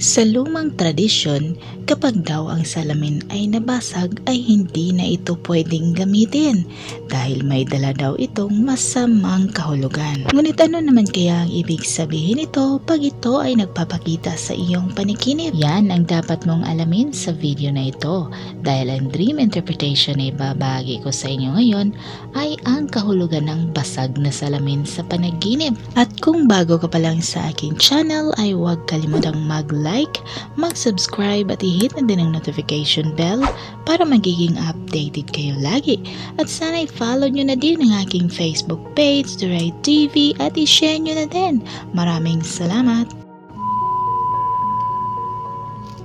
Sa lumang tradisyon, kapag daw ang salamin ay nabasag ay hindi na ito pwedeng gamitin dahil may dala daw itong masamang kahulugan. Ngunit ano naman kaya ang ibig sabihin ito pag ito ay nagpapakita sa iyong panikinip? Yan ang dapat mong alamin sa video na ito dahil ang dream interpretation na ibabahagi ko sa inyo ngayon ay ang kahulugan ng basag na salamin sa panaginip. At kung bago ka pa lang sa aking channel ay huwag kalimutang mag-like mag-like, mag-subscribe at i-hit na din ang notification bell para magiging updated kayo lagi. At sana i-follow nyo na din ang aking Facebook page, Right TV at i-share nyo na din. Maraming salamat!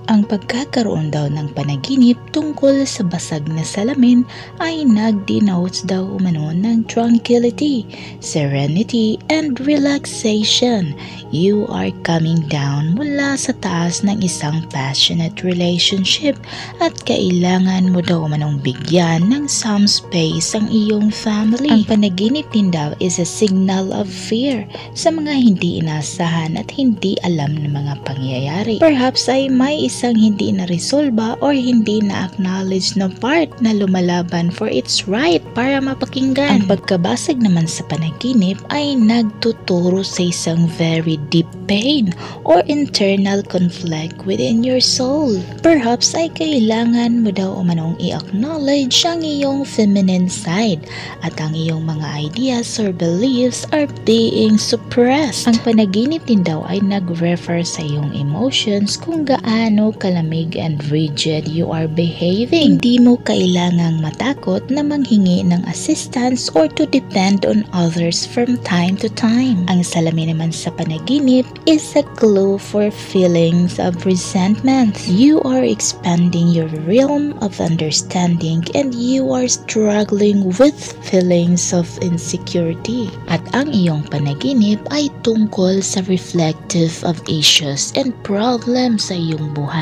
Ang pagkakaroon daw ng panaginip tungkol sa basag na salamin ay nag-denotes daw umano ng tranquility, serenity, and relaxation. You are coming down mula sa taas ng isang passionate relationship at kailangan mo daw umanong bigyan ng some space ang iyong family. Ang panaginip din daw is a signal of fear sa mga hindi inasahan at hindi alam ng mga pangyayari. Perhaps ay may isang hindi na-resolba or hindi na-acknowledge na part na lumalaban for its right para mapakinggan. Ang pagkabasag naman sa panaginip ay nagtuturo sa isang very deep pain or internal conflict within your soul. Perhaps ay kailangan mo daw umanong i-acknowledge ang iyong feminine side at ang iyong mga ideas or beliefs are being suppressed. Ang panaginip din daw ay nag-refer sa iyong emotions kung gaano kalamig and rigid you are behaving. Hindi mo kailangang matakot na manghingi ng assistance or to depend on others from time to time. Ang salamin naman sa panaginip is a clue for feelings of resentment. You are expanding your realm of understanding and you are struggling with feelings of insecurity. At ang iyong panaginip ay tungkol sa reflective of issues and problems sa iyong buhay.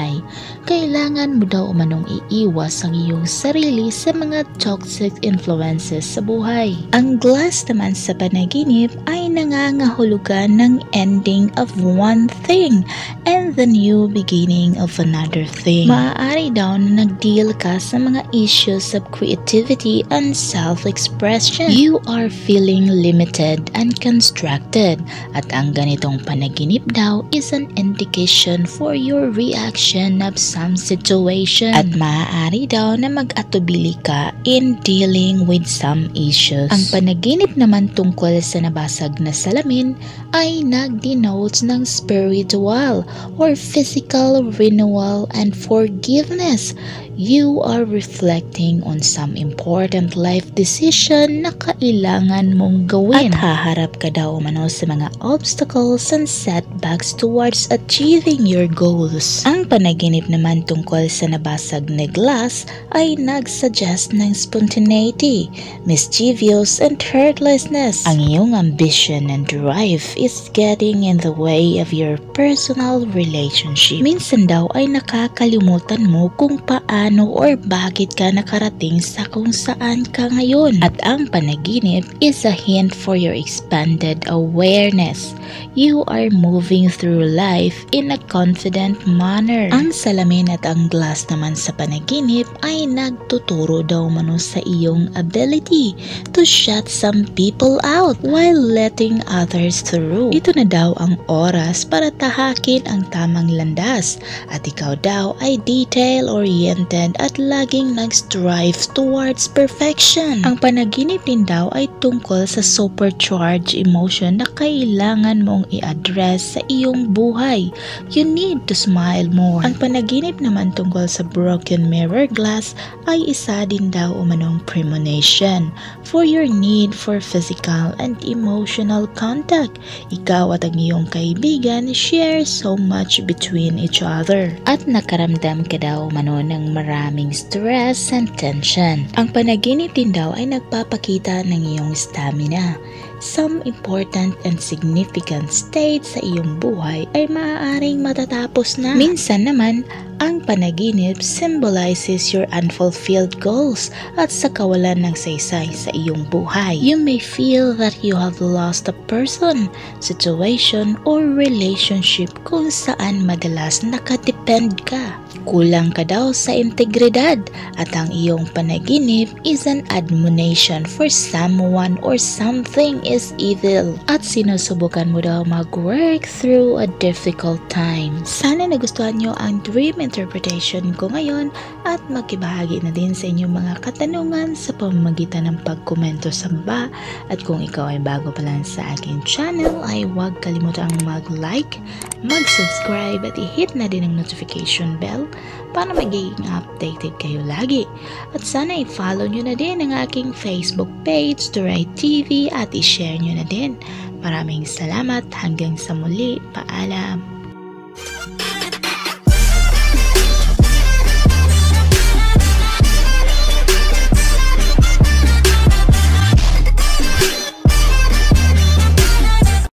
Kailangan mo daw umanong iiwas ang iyong sarili sa mga toxic influences sa buhay. Ang glass naman sa panaginip ay nangangahulugan ng ending of one thing and the new beginning of another thing. Maaari daw na nag-deal ka sa mga issues of creativity and self-expression. You are feeling limited and constructed at ang ganitong panaginip daw is an indication for your reaction of some situation at maaari daw na mag-atubili ka in dealing with some issues. Ang panaginip naman tungkol sa nabasag na salamin ay nag-denotes ng spiritual or physical renewal and forgiveness. You are reflecting on some important life decision na kailangan mong gawin at haharap ka daw umano sa mga obstacles and setbacks towards achieving your goals. Ang panaginip naman tungkol sa nabasag na glass ay nagsuggest ng spontaneity, mischievous and heartlessness. Ang iyong ambition and drive is getting in the way of your personal relationship. Minsan daw ay nakakalimutan mo kung paano or bakit ka nakarating sa kung saan ka ngayon. At ang panaginip is a hint for your expanded awareness. You are moving through life in a confident manner. Ang salamin at ang glass naman sa panaginip ay nagtuturo daw mano sa iyong ability to shut some people out while letting others through. Ito na daw ang oras para tahakin ang tamang landas at ikaw daw ay detail-oriented at laging nag-strive towards perfection. Ang panaginip din daw ay tungkol sa supercharged emotion na kailangan mong i-address sa iyong buhay. You need to smile more. Ang panaginip naman tungkol sa broken mirror glass ay isa din daw umanong premonition for your need for physical and emotional contact. Ikaw at ang iyong kaibigan share so much between each other. At nakaramdam ka daw umano ng maraming stress and tension. Ang panaginip din daw ay nagpapakita ng iyong stamina. Some important and significant states sa iyong buhay ay maaaring matatapos na. Minsan naman Ang panaginip symbolizes your unfulfilled goals at sa kawalan ng saysay sa iyong buhay. You may feel that you have lost a person, situation, or relationship kung saan madalas nakadepend ka. Kulang ka daw sa integridad at ang iyong panaginip is an admonition for someone or something is evil at sinusubukan mo daw mag-work through a difficult time. Sana nagustuhan nyo ang dream interpretation ko ngayon at makibahagi na din sa inyong mga katanungan sa pamamagitan ng pagkomento sa baba at kung ikaw ay bago pa lang sa aking channel ay huwag kalimutang mag-like, mag-subscribe at i-hit na din ang notification bell para magiging updated kayo lagi. At sana i-follow nyo na din ang aking Facebook page, Duray TV at i-share nyo na din. Maraming salamat hanggang sa muli. Paalam.